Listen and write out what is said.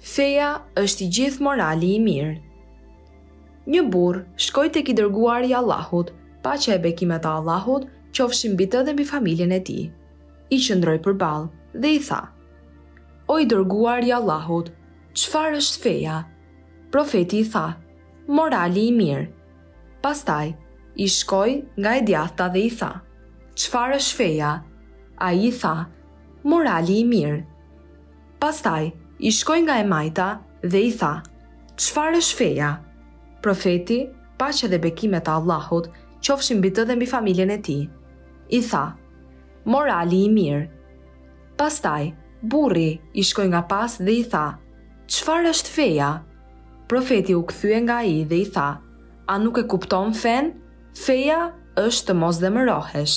Feja është i gjithë moral i mirë. Një burrë shkoi tek i dërguari i Allahut, paqja e bekimet e Allahut qofshin mbi të dhe mbi familjen e tij. I qëndroi përballë dhe i tha, O i dërguari i Allahut, çfarë është feja? Profeti i tha, Morali i mirë. Pastaj, i shkoi nga e djathta dhe i tha, Çfarë është feja? Ai i tha, Morali i mirë. Pastaj i shkoi nga e majta dhe i tha, Çfarë është feja? Profeti, paqja dhe bekimet e Allahut qofshin mbi të dhe mbi familjen e tij, i tha, Morali i mirë. Pastaj, burri i shkoi nga pas dhe i tha, Çfarë është feja? Profeti u kthye nga ai dhe i tha, A nuk e kupton fenë? Feja është të mos zemërohesh.